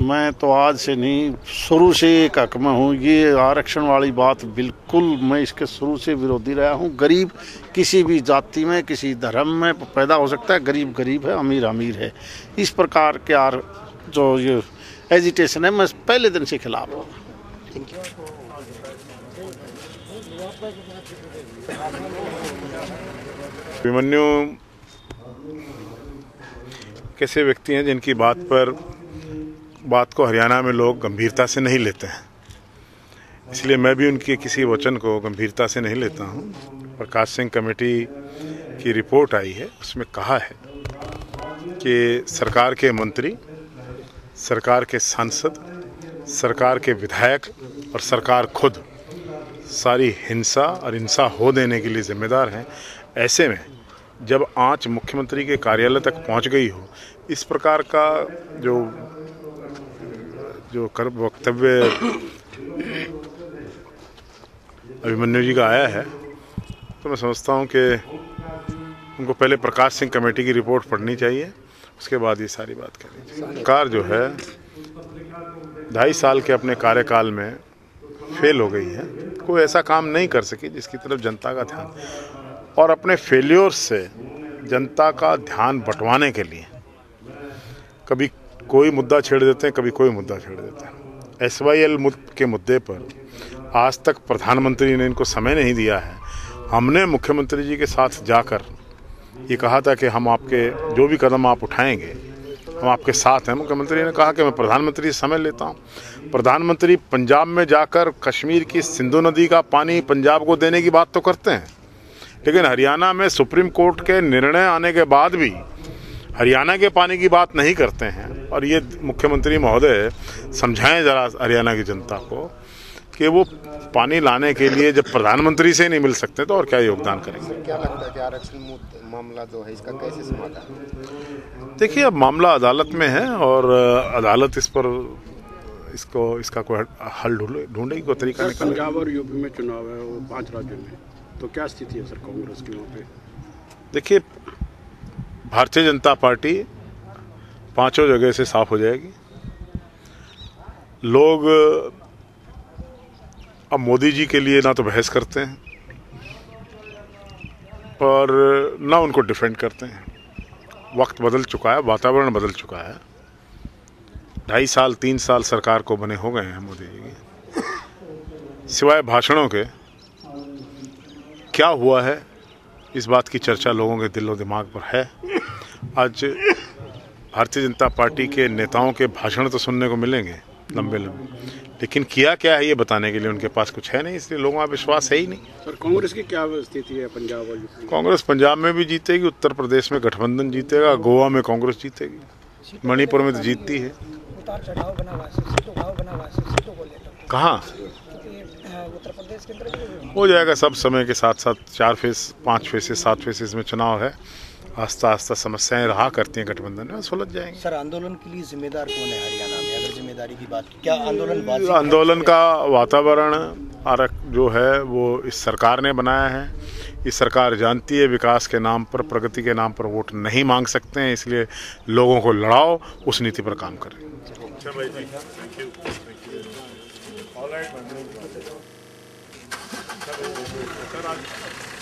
मैं तो आज से नहीं शुरू से एक हक में हूँ। ये आरक्षण वाली बात बिल्कुल मैं इसके शुरू से विरोधी रहा हूँ। गरीब किसी भी जाति में किसी धर्म में पैदा हो सकता है। गरीब गरीब है अमीर अमीर है। इस प्रकार के आर जो ये एजिटेशन है मैं पहले दिन से खिलाफ हूँ। अभिमन्यु कैसे व्यक्ति हैं जिनकी बात पर बात को हरियाणा में लोग गंभीरता से नहीं लेते हैं। इसलिए मैं भी उनके किसी वचन को गंभीरता से नहीं लेता हूँ। प्रकाश सिंह कमेटी की रिपोर्ट आई है, उसमें कहा है कि सरकार के मंत्री, सरकार के सांसद, सरकार के विधायक और सरकार खुद सारी हिंसा और हिंसा हो देने के लिए जिम्मेदार हैं। ऐसे में जब आँच मुख्यमंत्री के कार्यालय तक पहुँच गई हो, इस प्रकार का जो जो कर, वक्तव्य अभिमन्यु जी का आया है तो मैं समझता हूँ कि उनको पहले प्रकाश सिंह कमेटी की रिपोर्ट पढ़नी चाहिए, उसके बाद ये सारी बात करनी चाहिए। सरकार जो है, ढाई साल के अपने कार्यकाल में फेल हो गई है, कोई ऐसा काम नहीं कर सकी जिसकी तरफ़ जनता का ध्यान। और अपने फेल्योर से जनता का ध्यान बंटवाने के लिए कभी कोई मुद्दा छेड़ देते हैं, कभी कोई मुद्दा छेड़ देते हैं। एस वाई एल के मुद्दे पर आज तक प्रधानमंत्री ने इनको समय नहीं दिया है। हमने मुख्यमंत्री जी के साथ जाकर ये कहा था कि हम आपके, जो भी कदम आप उठाएँगे, हम आपके साथ हैं। मुख्यमंत्री ने कहा कि मैं प्रधानमंत्री समय लेता हूँ। प्रधानमंत्री पंजाब में जाकर कश्मीर की सिंधु नदी का पानी पंजाब को देने की बात तो करते हैं। लेकिन हरियाणा में सुप्रीम कोर्ट के निर्णय आने के बाद भी हरियाणा के पानी की बात नहीं करते हैं। और ये मुख्यमंत्री महोदय समझाएँ जरा हरियाणा की जनता को कि वो पानी लाने के लिए जब प्रधानमंत्री से नहीं मिल सकते तो और क्या योगदान करेंगे? क्या लगता है कि आरक्षण मामला जो है इसका कैसे समाधान देखिए अब मामला अदालत में है और अदालत इस पर इसको इसका कोई हल ढूंढेगी कोई तरीका निकाले पंजाब और यूपी में चुनाव है वो पाँच राज्यों में। तो क्या स्थिति है सर कांग्रेस की वहाँ पे? देखिए भारतीय जनता पार्टी पाँचों जगह से साफ़ हो जाएगी। लोग, अब मोदी जी के लिए ना तो बहस करते हैं और ना उनको डिफेंड करते हैं। वक्त बदल चुका है, वातावरण बदल चुका है। ढाई साल, तीन साल सरकार को बने हो गए हैं मोदी जी के। सिवाय भाषणों के, क्या हुआ है? इस बात की चर्चा लोगों के दिलो, दिमाग पर है। आज भारतीय जनता पार्टी के नेताओं के भाषण तो सुनने को मिलेंगे लंबे लंबे। लेकिन किया क्या है ये बताने के लिए उनके पास कुछ है नहीं इसलिए लोगों का विश्वास है ही नहीं। सर कांग्रेस की क्या स्थिति है पंजाब और कांग्रेस पंजाब में भी जीतेगी उत्तर प्रदेश में गठबंधन जीतेगा गोवा में कांग्रेस जीतेगी। मणिपुर में तो जीतती है। कहाँ? उत्तर प्रदेश के अंदर हो जाएगा सब समय के साथ साथ चार फेस पाँच फेसेस सात फेसेस में चुनाव है। आस्ता आस्ता समस्याएँ रहा करती हैं गठबंधन में सुलझ जाएँगे। सर आंदोलन के लिए जिम्मेदार कौन है हरियाणा में? अगर ज़िम्मेदारी की बात क्या आंदोलन आंदोलन का वातावरण आरक जो है वो इस सरकार ने बनाया है। इस सरकार जानती है विकास के नाम पर प्रगति के नाम पर वोट नहीं मांग सकते हैं इसलिए लोगों को लड़ाओ उस नीति पर काम करें। अच्छा